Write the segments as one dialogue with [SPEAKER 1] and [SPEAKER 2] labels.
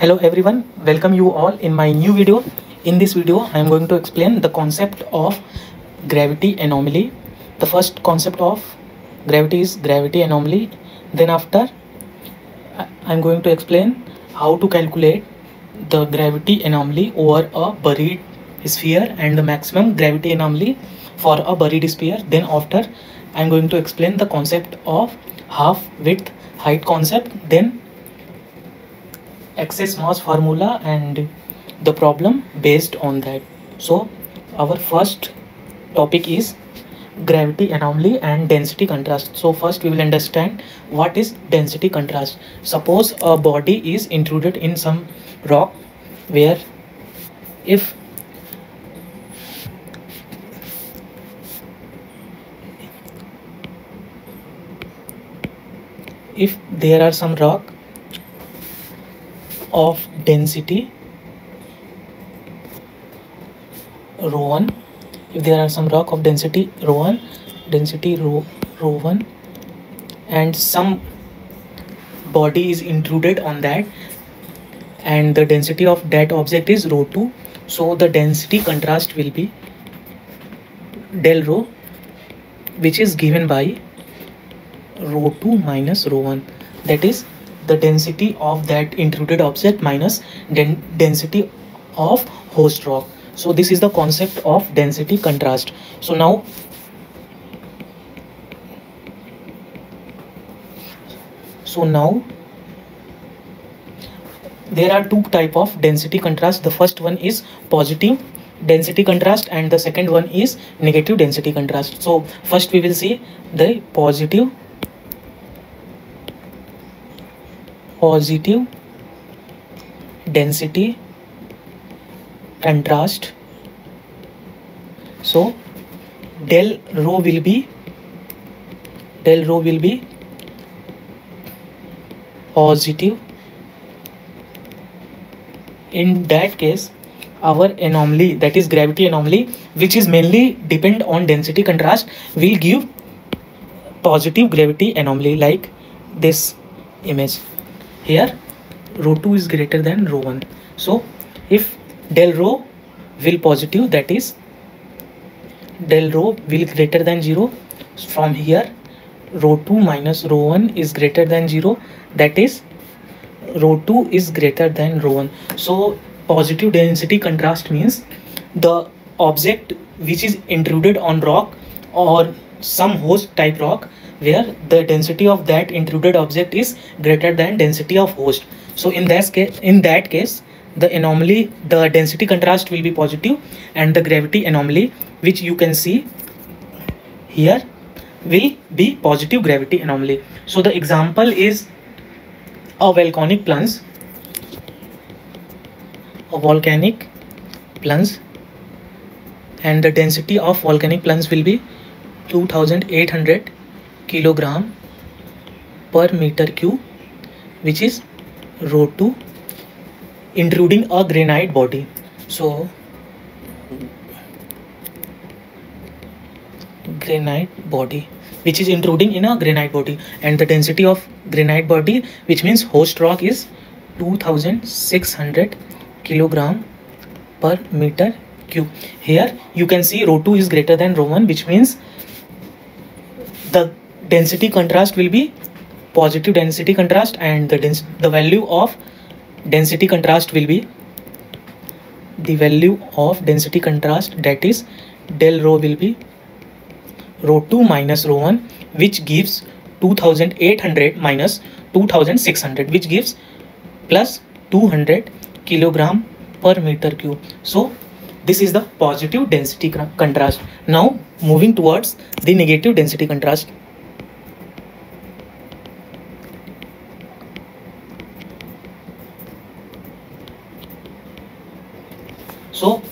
[SPEAKER 1] hello everyone welcome you all in my new video. In this video i am going to explain the concept of gravity anomaly. The first concept of gravity is gravity anomaly. Then after i'm going to explain how to calculate the gravity anomaly over a buried sphere and the maximum gravity anomaly for a buried sphere. Then after i'm going to explain the concept of half width height concept. Then excess mass formula and the problem based on that. So our first topic is gravity anomaly and density contrast. So first we will understand what is density contrast. Suppose a body is intruded in some rock where if if there are some rock of density rho 1 if there are some rock of density rho 1 density rho, rho 1 and some body is intruded on that and the density of that object is rho 2 so the density contrast will be del rho which is given by rho 2 minus rho 1 that is the density of that intruded object minus den density of host rock. So this is the concept of density contrast. So now so now there are two type of density contrast. The first one is positive density contrast and the second one is negative density contrast. So first we will see the positive positive density contrast. So del rho will be del rho will be positive. In that case our anomaly that is gravity anomaly which is mainly depend on density contrast will give positive gravity anomaly like this image here rho 2 is greater than rho 1 so if del rho will positive that is del rho will greater than 0 from here rho 2 minus rho 1 is greater than 0 that is rho 2 is greater than rho 1 so positive density contrast means the object which is intruded on rock or some host type rock where the density of that intruded object is greater than density of host. So in that case in that case the anomaly the density contrast will be positive and the gravity anomaly which you can see here will be positive gravity anomaly. So the example is a volcanic plug a volcanic plug and the density of volcanic plug will be 2800 kilogram per meter cube which is rho 2 intruding a granite body. So granite body which is intruding in a granite body. And the density of granite body which means host rock is 2600 kilogram per meter cube. Here you can see rho 2 is greater than rho 1 which means the density contrast will be positive density contrast and the dens the value of density contrast will be the value of density contrast that is del rho will be rho 2 minus rho 1 which gives 2800 minus 2600 which gives plus 200 kilogram per meter cube. So this is the positive density contrast. Now moving towards the negative density contrast so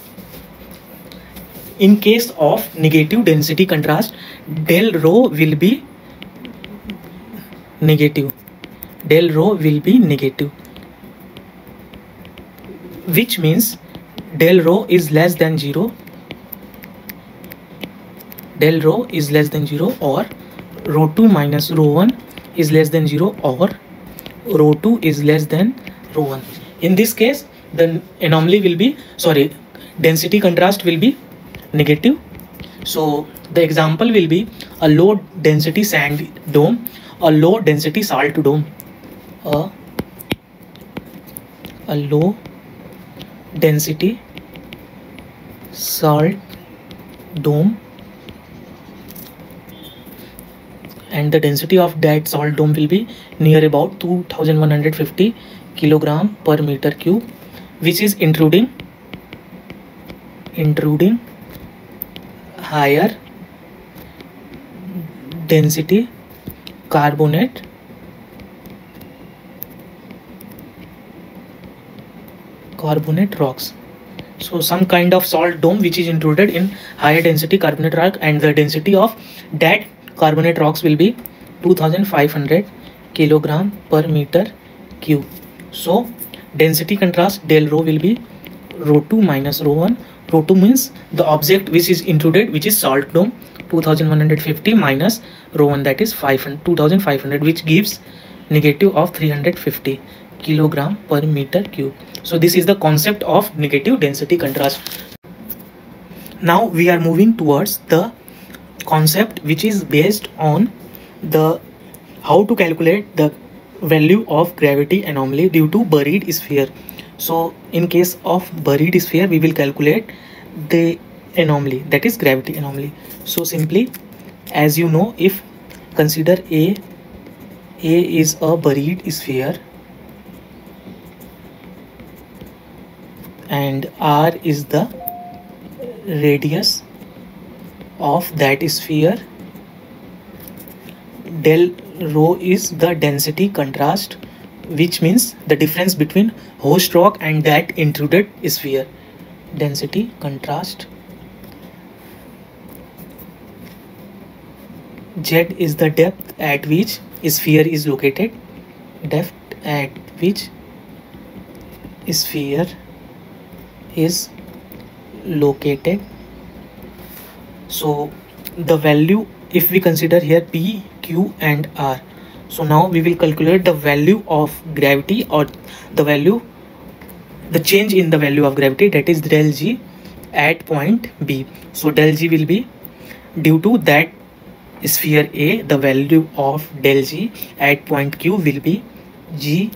[SPEAKER 1] in case of negative density contrast del rho will be negative. Del rho will be negative. Which means del rho is less than 0 del rho is less than 0 or rho 2 minus rho 1 is less than 0 or rho 2 is less than rho 1 in this case the anomaly will be sorry density contrast will be negative so the example will be a low density sand dome a low density salt dome a, a low density salt dome and the density of that salt dome will be near about 2150 kilogram per meter cube which is intruding intruding higher density carbonate carbonate rocks so some kind of salt dome which is intruded in higher density carbonate rock and the density of that carbonate rocks will be 2500 kilogram per meter cube so density contrast del rho will be rho 2 minus rho 1 rho 2 means the object which is intruded which is salt dome 2150 minus rho 1 that is 500 2500 which gives negative of 350 kilogram per meter cube. So this is the concept of negative density contrast. Now we are moving towards the concept which is based on the how to calculate the value of gravity anomaly due to buried sphere so in case of buried sphere we will calculate the anomaly that is gravity anomaly. So simply as you know if consider a a is a buried sphere and r is the radius of that sphere del rho is the density contrast which means the difference between host rock and that intruded sphere. Density contrast. Z is the depth at which sphere is located. Depth at which sphere is located. So the value if we consider here p q and r so now we will calculate the value of gravity or the value the change in the value of gravity that is del g at point b. So del g will be due to that sphere a the value of del g at point q will be g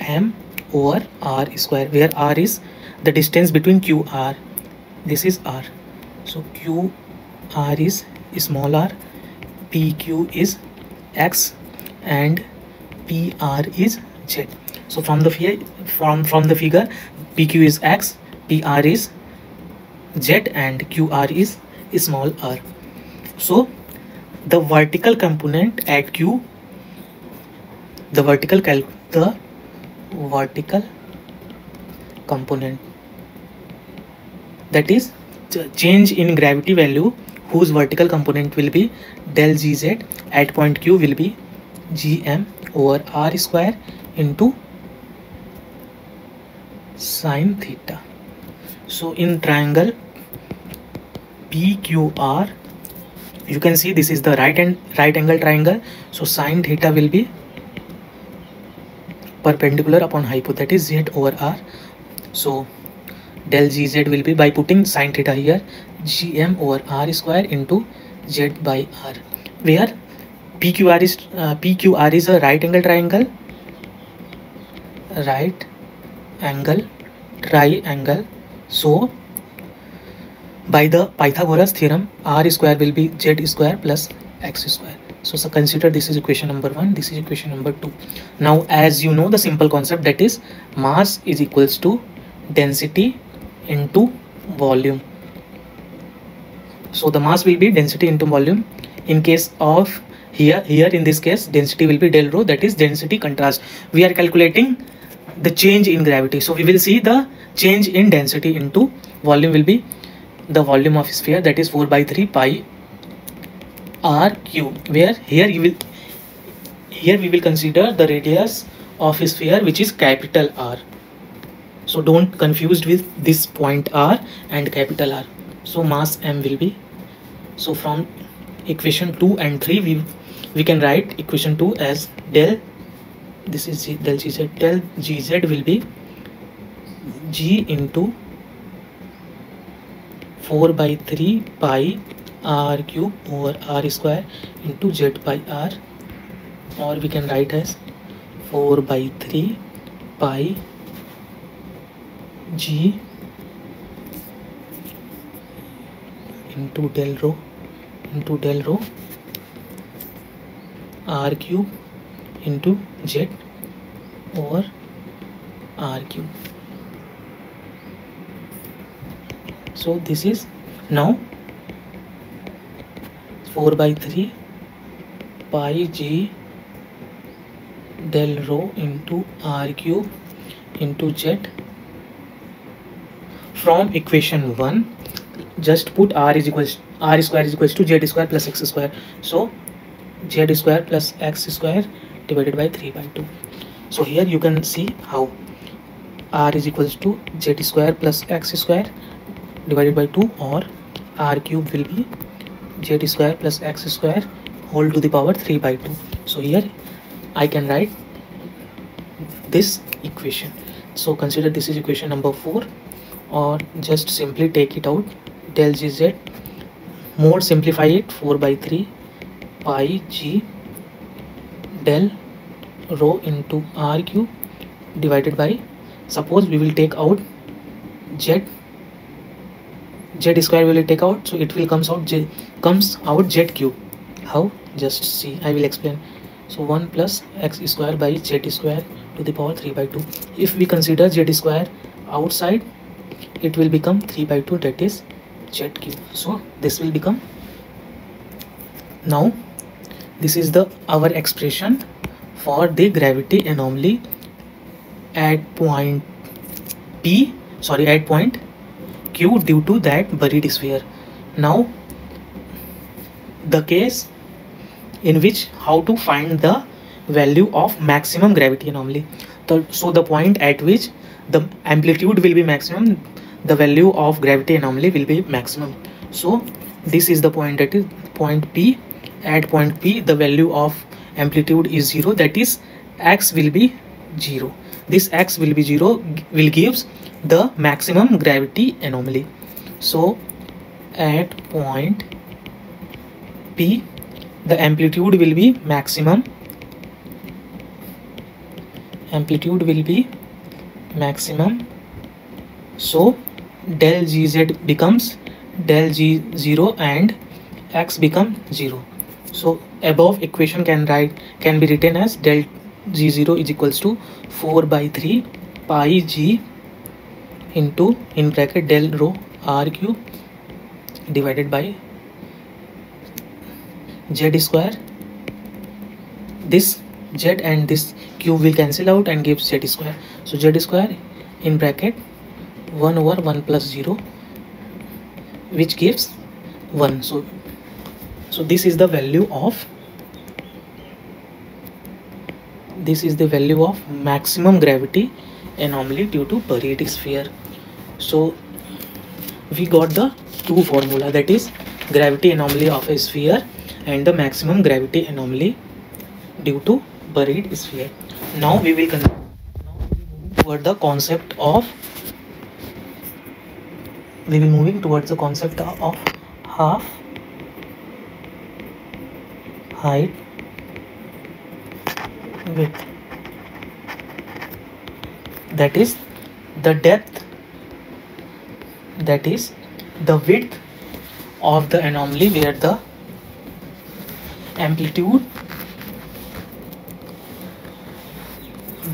[SPEAKER 1] m over r square where r is the distance between q r. This is r. So q r is small r pq is x and pr is z. So from the figure from from the figure pq is x pr is z and qr is small r. So the vertical component at q the vertical cal the vertical component that is change in gravity value whose vertical component will be del gz at point q will be gm over r square into sine theta. So in triangle pqr you can see this is the right and right angle triangle. So sine theta will be perpendicular upon hypo that is z over r. So del gz will be by putting sine theta here gm over r square into z by r where pqr is uh, pqr is a right angle triangle right angle triangle so by the pythagoras theorem r square will be z square plus x square so, so consider this is equation number one this is equation number two now as you know the simple concept that is mass is equals to density into volume. So the mass will be density into volume. In case of here here in this case density will be del rho that is density contrast. We are calculating the change in gravity. So we will see the change in density into volume will be the volume of sphere that is 4 by 3 pi r cube where here you will here we will consider the radius of sphere which is capital R so don't confused with this point r and capital r. So mass m will be so from equation 2 and 3 we we can write equation 2 as del this is del gz del gz will be g into 4 by 3 pi r cube over r square into z by r. Or we can write as 4 by 3 pi g into del rho into del rho r cube into z over r cube. So this is now 4 by 3 pi g del rho into r cube into z from equation 1 just put r is equals r square is equals to z square plus x square. So z square plus x square divided by 3 by 2 so here you can see how r is equals to z square plus x square divided by 2 or r cube will be z square plus x square whole to the power 3 by 2 so here I can write this equation. So consider this is equation number 4 or just simply take it out. Del gz more simplify it. 4 by 3 pi g. Del rho into r cube divided by suppose we will take out z. Z square will take out. So it will comes out j comes out z cube. How? Just see. I will explain. So 1 plus x square by z square to the power 3 by 2 if we consider z square outside it will become 3 by 2 that is cube so this will become now this is the our expression for the gravity anomaly at point p sorry at point q due to that buried sphere. Now the case in which how to find the value of maximum gravity anomaly. So the point at which the amplitude will be maximum the value of gravity anomaly will be maximum. So this is the point that is point p. At point p the value of amplitude is zero that is x will be zero. This x will be zero will gives the maximum gravity anomaly. So at point p the amplitude will be maximum. Amplitude will be maximum. So del gz becomes del g0 and x become 0 so above equation can write can be written as del g0 is equals to 4 by 3 pi g into in bracket del rho r cube divided by z square. This z and this cube will cancel out and give z square. So z square in bracket 1 over 1 plus 0 which gives 1 so so this is the value of this is the value of maximum gravity anomaly due to buried sphere. So we got the two formula that is gravity anomaly of a sphere and the maximum gravity anomaly due to buried sphere now we will continue toward the concept of we will moving towards the concept of half height width. That is the depth that is the width of the anomaly where the amplitude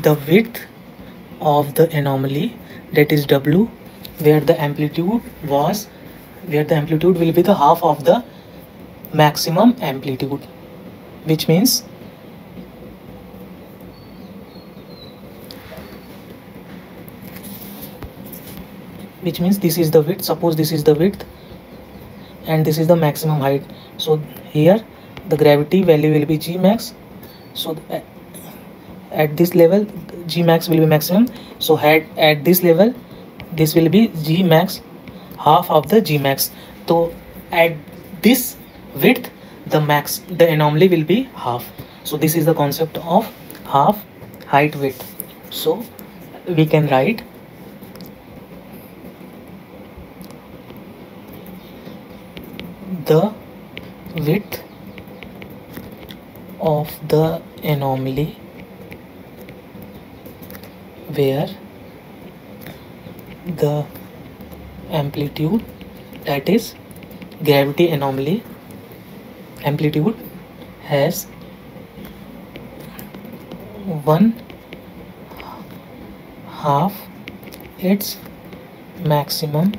[SPEAKER 1] the width of the anomaly that is w where the amplitude was where the amplitude will be the half of the maximum amplitude which means which means this is the width suppose this is the width and this is the maximum height. So here the gravity value will be g max. So at this level g max will be maximum. So at, at this level this will be g max half of the g max. So at this width the max the anomaly will be half. So this is the concept of half height width. So we can write the width of the anomaly where the amplitude that is gravity anomaly amplitude has one half its maximum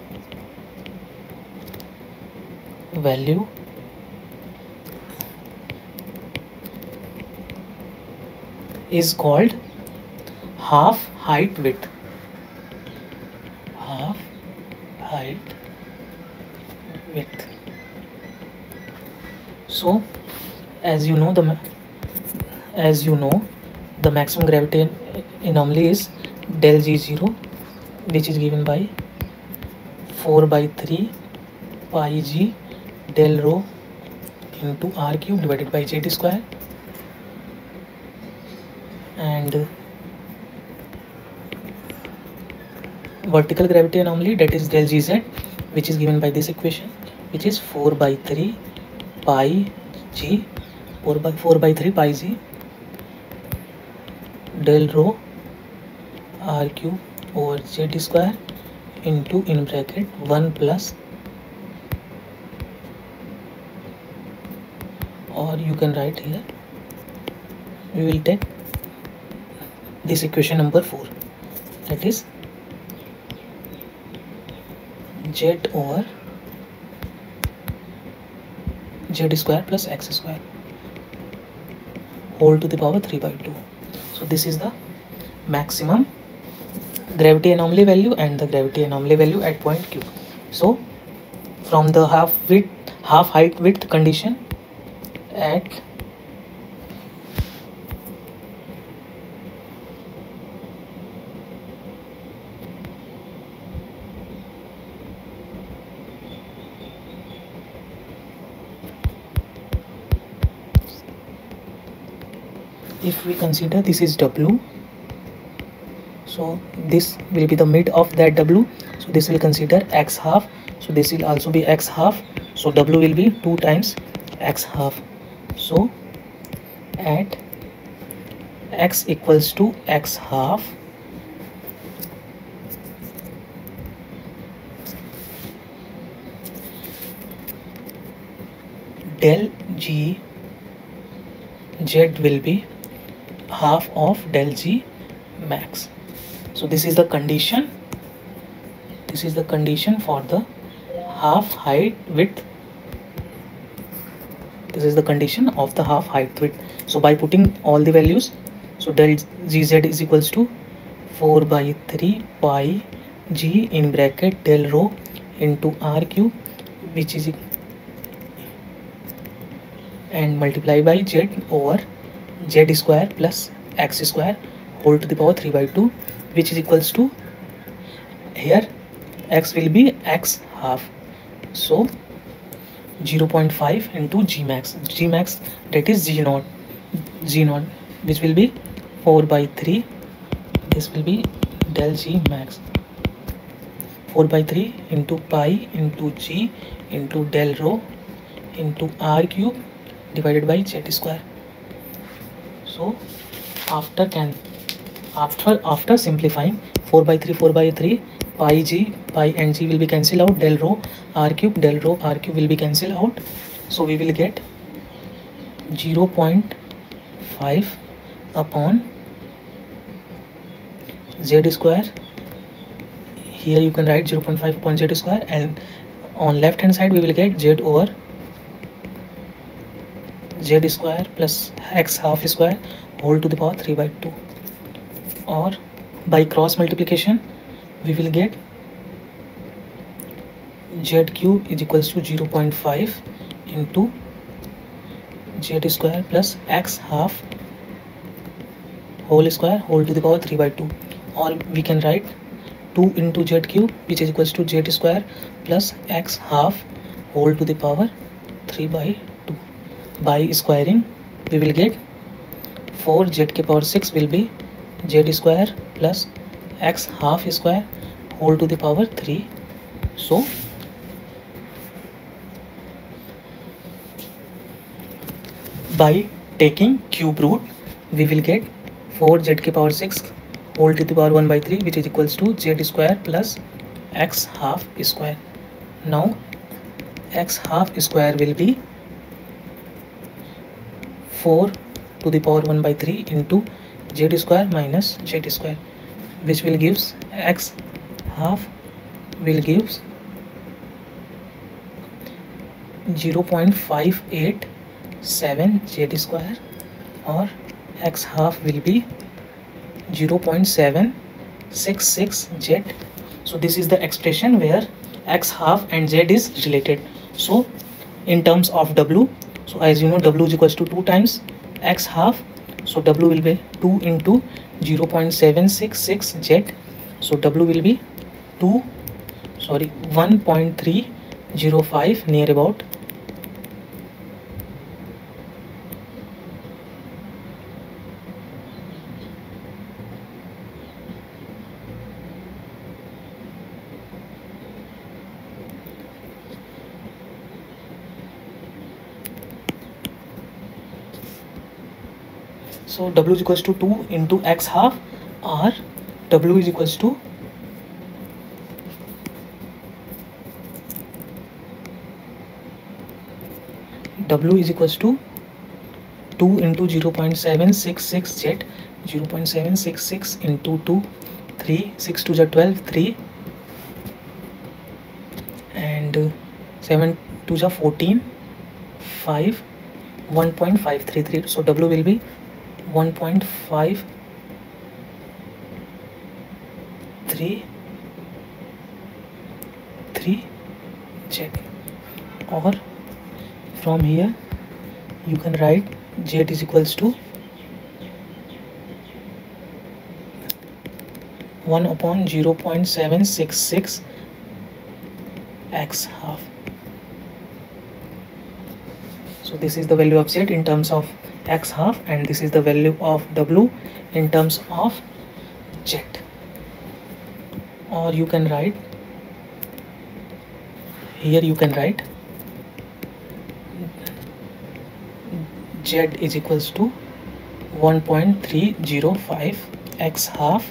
[SPEAKER 1] value is called half height with half height with so as you know the as you know the maximum gravity anomaly is del g zero which is given by four by three pi g del rho into r q divided by z square and vertical gravity anomaly that is del gz which is given by this equation which is 4 by 3 pi g 4 by 4 by 3 pi g del rho r cube over z square into in bracket 1 plus or you can write here we will take this equation number 4 that is z over z square plus x square whole to the power three by two so this is the maximum gravity anomaly value and the gravity anomaly value at point q so from the half with half height with condition at we consider this is w. So this will be the mid of that w. So this will consider x half. So this will also be x half. So w will be 2 times x half. So at x equals to x half. Del g z will be half of del g max. So this is the condition. This is the condition for the half height width. This is the condition of the half height width. So by putting all the values so del gz is equals to 4 by 3 pi g in bracket del rho into r cube which is and multiply by z over z square plus x square whole to the power 3 by 2 which is equals to here x will be x half. So 0 0.5 into g max. g max that is g naught g naught which will be 4 by 3 this will be del g max. 4 by 3 into pi into g into del rho into r cube divided by z square so after can after after simplifying 4 by 3 4 by 3 pi g pi and g will be cancelled out del rho r cube del rho r cube will be cancelled out so we will get 0 0.5 upon z square here you can write 0 0.5 upon z square and on left hand side we will get z over z square plus x half square whole to the power 3 by 2 or by cross multiplication we will get z cube is equals to 0 0.5 into z square plus x half whole square whole to the power 3 by 2 or we can write 2 into z cube which is equals to z square plus x half whole to the power 3 by by squaring we will get four z के power six will be z square plus x half square whole to the power three so by taking cube root we will get four z के power six whole to the power one by three which is equals to z square plus x half square now x half square will be 4 to the power 1 by 3 into z square minus z square which will gives x half will gives 0.587 z square or x half will be 0.766 z. So this is the expression where x half and z is related. So in terms of w so as you know w is equals to 2 times x half. So w will be 2 into 0.766 z. So w will be 2 sorry 1.305 near about so w is equals to 2 into x half or w is equals to w is equals to 2 into 0 0.766 z 0 0.766 into 2 3 6 to 12 3 and 7 to 14 5 1.533 so w will be 1.5 3 3 check or from here you can write z is equals to 1 upon 0 0.766 x half. So this is the value of z in terms of x half and this is the value of w in terms of z. Or you can write here you can write z is equals to 1.305 x half.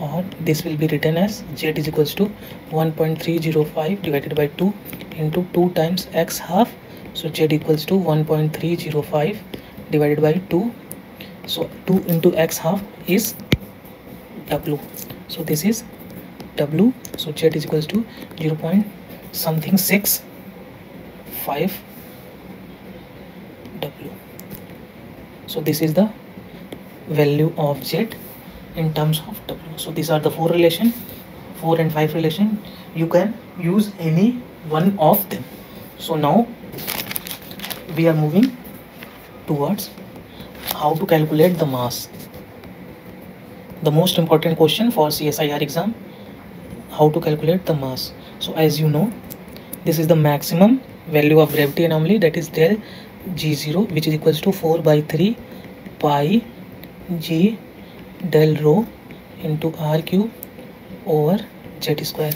[SPEAKER 1] Or this will be written as z is equals to 1.305 divided by 2 into 2 times x half so z equals to 1.305 divided by 2 so 2 into x half is w. So this is w. So z is equals to 0 point something 6 5 w. So this is the value of z in terms of w. So these are the four relation 4 and 5 relation. You can use any one of them. So now we are moving towards how to calculate the mass. The most important question for CSIR exam, how to calculate the mass. So as you know, this is the maximum value of gravity anomaly that is del G0 which is equals to 4 by 3 pi G del rho into R cube over Z square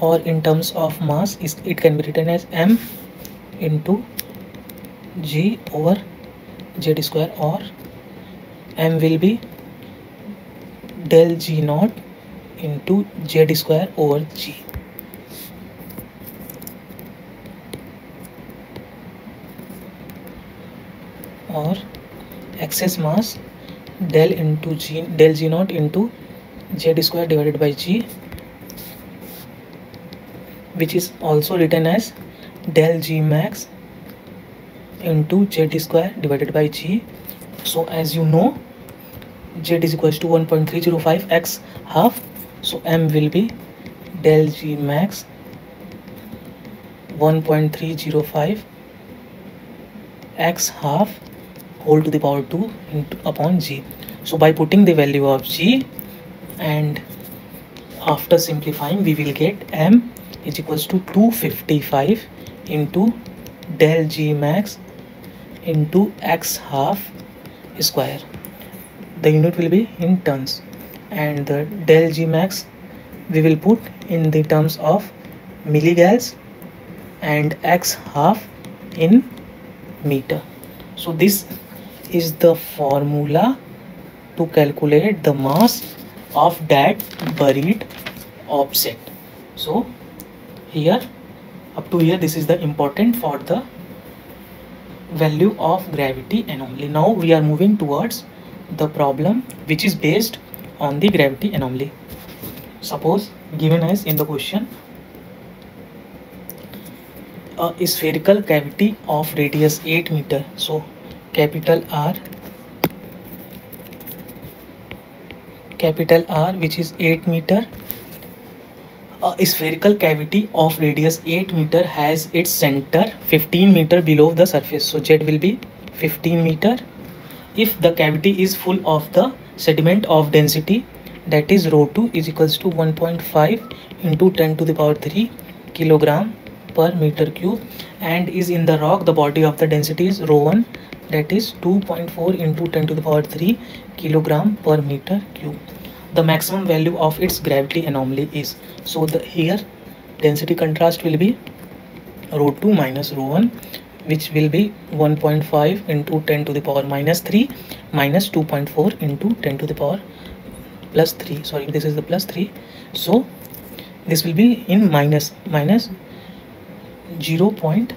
[SPEAKER 1] or in terms of mass it can be written as M into g over z square or m will be del g naught into z square over g. Or excess mass del into g del g naught into z square divided by g which is also written as del g max into z square divided by g. So as you know z is equals to 1.305 x half. So m will be del g max 1.305 x half whole to the power 2 into upon g. So by putting the value of g and after simplifying we will get m is equals to 255 into del g max into x half square. The unit will be in tons and the del g max we will put in the terms of milligals and x half in meter. So this is the formula to calculate the mass of that buried object. So here up to here this is the important for the value of gravity anomaly now we are moving towards the problem which is based on the gravity anomaly suppose given as in the question a spherical cavity of radius 8 meter. So capital R capital R which is 8 meter a spherical cavity of radius 8 meter has its center 15 meter below the surface. So z will be 15 meter. If the cavity is full of the sediment of density that is rho 2 is equals to 1.5 into 10 to the power 3 kilogram per meter cube and is in the rock the body of the density is rho 1 that is 2.4 into 10 to the power 3 kilogram per meter cube the maximum value of its gravity anomaly is. So the here density contrast will be rho 2 minus rho 1 which will be 1.5 into 10 to the power minus 3 minus 2.4 into 10 to the power plus 3 sorry this is the plus 3 so this will be in minus minus 0 point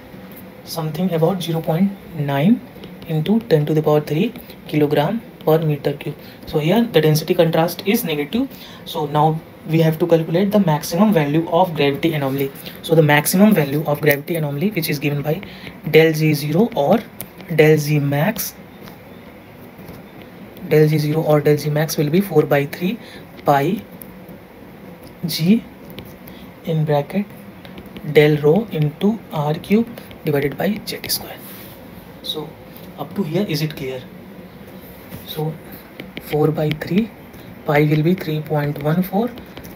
[SPEAKER 1] something about 0 0.9 into 10 to the power 3 kilogram per meter cube so here the density contrast is negative so now we have to calculate the maximum value of gravity anomaly so the maximum value of gravity anomaly which is given by del z0 or del z max del z0 or del z max will be 4 by 3 pi g in bracket del rho into r cube divided by z square so up to here is it clear so 4 by 3 pi will be 3.14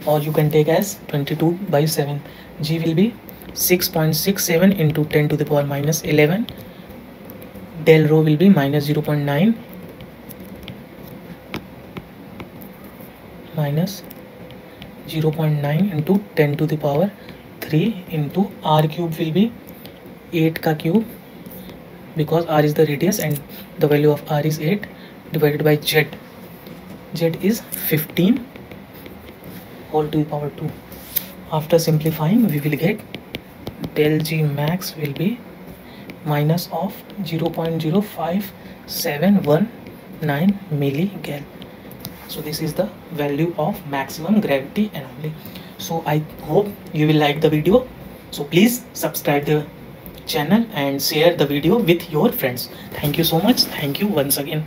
[SPEAKER 1] or you can take as 22 by 7 g will be 6.67 into 10 to the power minus 11 del rho will be minus 0.9 minus 0.9 into 10 to the power 3 into r cube will be 8 ka cube because r is the radius and the value of r is 8 divided by z. Z is 15 whole to the power 2 after simplifying we will get del g max will be minus of 0.05719 milligal. So this is the value of maximum gravity anomaly. So i hope you will like the video. So please subscribe the channel and share the video with your friends. Thank you so much. Thank you once again